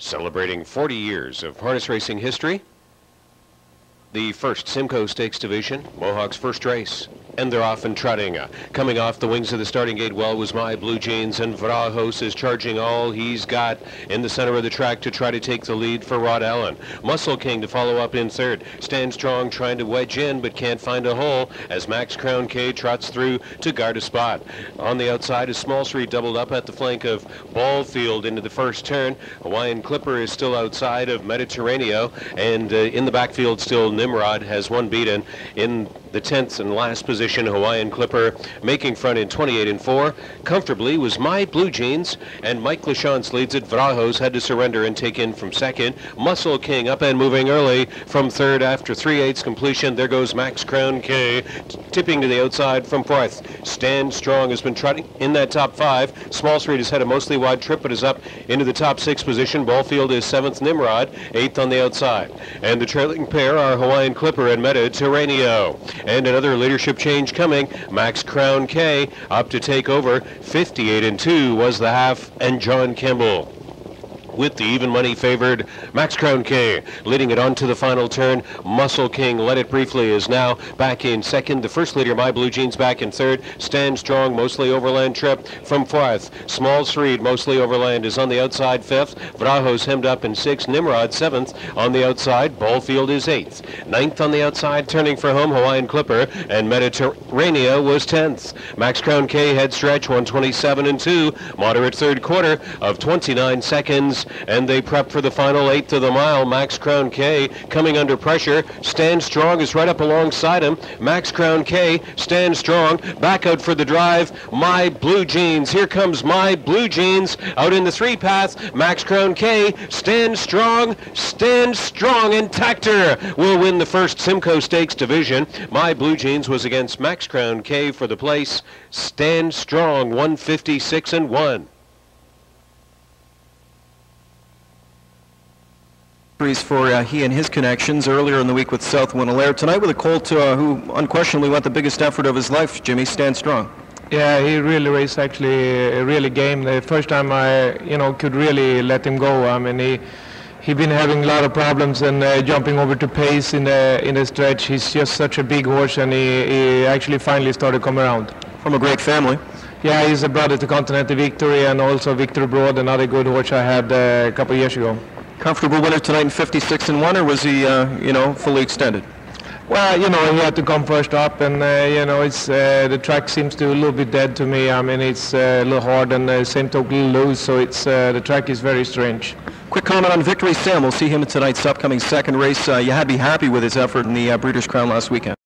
Celebrating 40 years of harness racing history, the first Simcoe Stakes Division, Mohawk's first race. And they're off and trotting. Uh, coming off the wings of the starting gate well was my Blue Jeans, and Vrahos is charging all he's got in the center of the track to try to take the lead for Rod Allen. Muscle King to follow up in third. Stand strong trying to wedge in, but can't find a hole as Max Crown K trots through to guard a spot. On the outside is Small Street doubled up at the flank of Ballfield into the first turn. Hawaiian Clipper is still outside of Mediterraneo, and uh, in the backfield still Nimrod has one beaten in the 10th and last position Hawaiian Clipper making front in 28 and 4 comfortably was my Blue Jeans and Mike Lachance leads it. Vrahos had to surrender and take in from second. Muscle King up and moving early from third after 3 eighths completion. There goes Max Crown K tipping to the outside from fourth. Stand Strong has been trotting in that top five. Small Street has had a mostly wide trip but is up into the top six position. Ballfield is seventh. Nimrod eighth on the outside. And the trailing pair are Hawaiian Clipper and Meta Mediterraneo and another leadership change coming. Max Crown K up to take over. 58 and 2 was the half, and John Campbell with the even money favored Max Crown K leading it on to the final turn. Muscle King led it briefly is now back in second. The first leader, My Blue Jeans, back in third. Stand Strong, mostly overland trip from fourth. Small Street, mostly overland, is on the outside fifth. Vrahos hemmed up in sixth. Nimrod seventh on the outside. Ballfield is eighth. Ninth on the outside, turning for home, Hawaiian Clipper, and Mediterraneo was tenth. Max Crown K head stretch 127 and 2. Moderate third quarter of 29 seconds and they prep for the final eighth of the mile. Max Crown K coming under pressure. Stand Strong is right up alongside him. Max Crown K stands strong. Back out for the drive. My Blue Jeans. Here comes My Blue Jeans out in the three path. Max Crown K stands strong. Stands strong. And Takter will win the first Simcoe Stakes division. My Blue Jeans was against Max Crown K for the place. Stand strong. 156 and 1. For uh, he and his connections earlier in the week with South Winnalair. Tonight with a colt uh, who unquestionably went the biggest effort of his life, Jimmy Stand Strong. Yeah, he really raced actually a really game. The first time I, you know, could really let him go. I mean, he he been having a lot of problems and uh, jumping over to pace in the in the stretch. He's just such a big horse, and he, he actually finally started to come around. From a great family. Yeah, he's a brother to Continental Victory and also Victor Broad, another good horse I had uh, a couple of years ago comfortable winner tonight in 56 and 1, or was he, uh, you know, fully extended? Well, you know, he had to come first up, and uh, you know, it's uh, the track seems to a little bit dead to me. I mean, it's uh, a little hard and uh, same token loose, so it's uh, the track is very strange. Quick comment on Victory Sam. We'll see him in tonight's upcoming second race. Uh, you had to be happy with his effort in the Breeders' Crown last weekend.